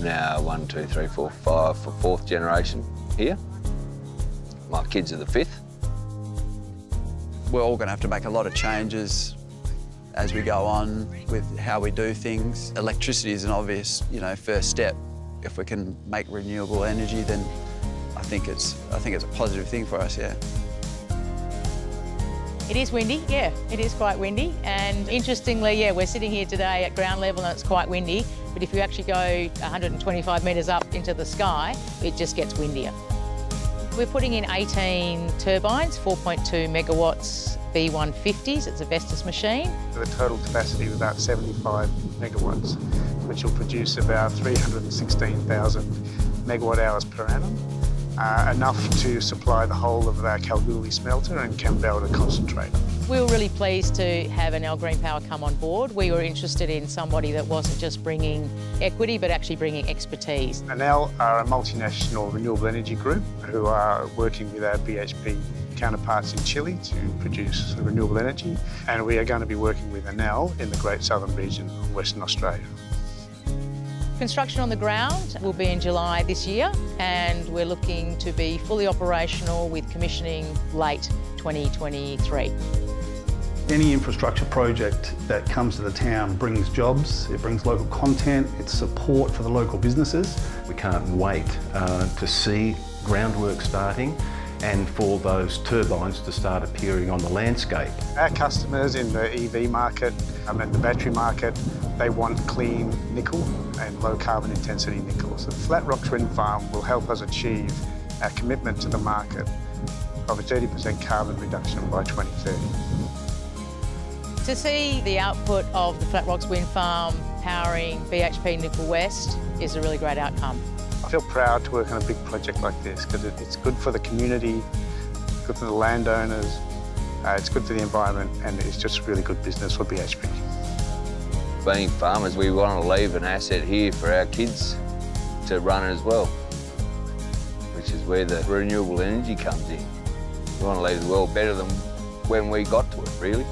now one, two, three, four, five for fourth generation here. My kids are the fifth. We're all going to have to make a lot of changes as we go on with how we do things. Electricity is an obvious, you know, first step. If we can make renewable energy, then I think it's I think it's a positive thing for us, yeah. It is windy, yeah, it is quite windy. And interestingly, yeah, we're sitting here today at ground level and it's quite windy. But if you actually go 125 metres up into the sky, it just gets windier. We're putting in 18 turbines, 4.2 megawatts V150s. It's a Vestas machine. A total capacity of about 75 megawatts, which will produce about 316,000 megawatt hours per annum uh, enough to supply the whole of our Kalgoorlie smelter and Kambalda concentrator. We were really pleased to have Enel Green Power come on board. We were interested in somebody that wasn't just bringing equity, but actually bringing expertise. Enel are a multinational renewable energy group who are working with our BHP counterparts in Chile to produce renewable energy, and we are going to be working with Enel in the Great Southern region of Western Australia. Construction on the ground will be in July this year and we're looking to be fully operational with commissioning late 2023. Any infrastructure project that comes to the town brings jobs, it brings local content, it's support for the local businesses. We can't wait uh, to see groundwork starting and for those turbines to start appearing on the landscape. Our customers in the EV market um, and the battery market, they want clean nickel and low carbon intensity nickel. So the Flat Rocks Wind Farm will help us achieve our commitment to the market of a 30% carbon reduction by 2030. To see the output of the Flat Rocks Wind Farm powering BHP Nickel West is a really great outcome. I feel proud to work on a big project like this because it's good for the community, good for the landowners, uh, it's good for the environment and it's just really good business for BHP. Being farmers, we want to leave an asset here for our kids to run as well, which is where the renewable energy comes in. We want to leave the world better than when we got to it, really.